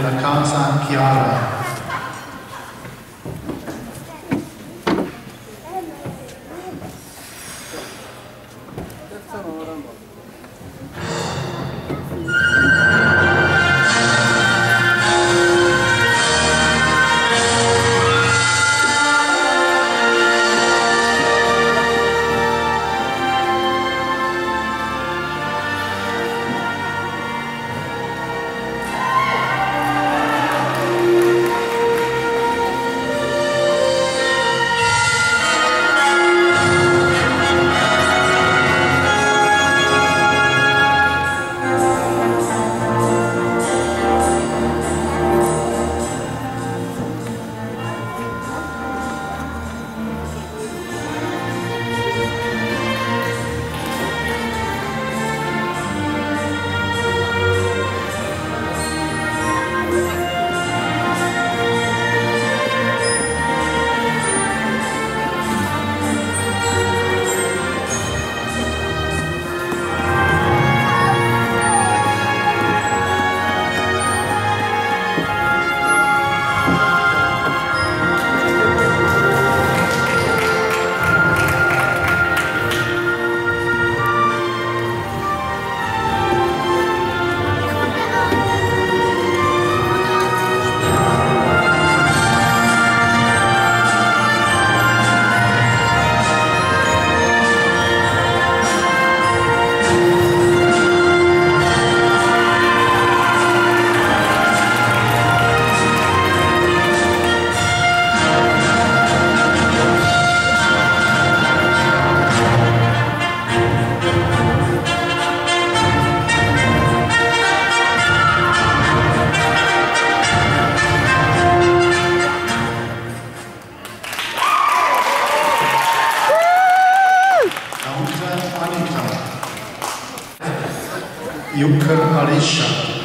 della Casa Chiara. Anita. Yuka Alisha.